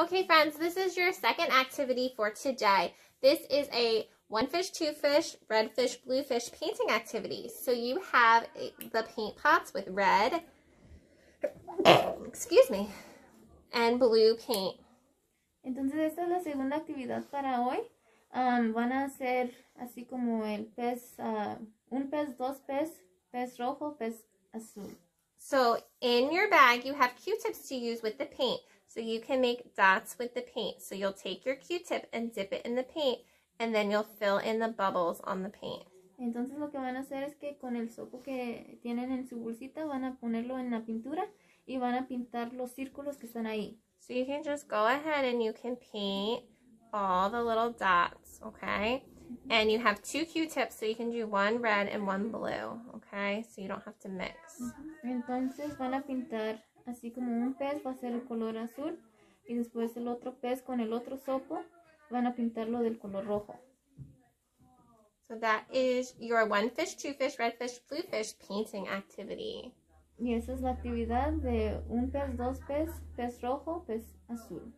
Okay, friends, this is your second activity for today. This is a one fish, two fish, red fish, blue fish painting activity. So you have the paint pots with red, excuse me, and blue paint. Entonces esta es la segunda actividad para hoy. Um, van a hacer así como el pez, uh, un pez, dos pez, pez rojo, pez azul. So in your bag, you have Q-tips to use with the paint. So you can make dots with the paint. So you'll take your Q-tip and dip it in the paint and then you'll fill in the bubbles on the paint. Entonces lo que van a hacer es que con el sopo que tienen en su bolsita van a ponerlo en la pintura y van a pintar los círculos que están ahí. So you can just go ahead and you can paint all the little dots, okay? And you have two Q-tips, so you can do one red and one blue, okay? So you don't have to mix. Entonces van a pintar así como un pez va a ser el color azul y después el otro pez con el otro sopo van a pintarlo del color rojo. So that is your one fish, two fish, red fish, blue fish painting activity. Y esa es la actividad de un pez, dos pez, pez rojo, pez azul.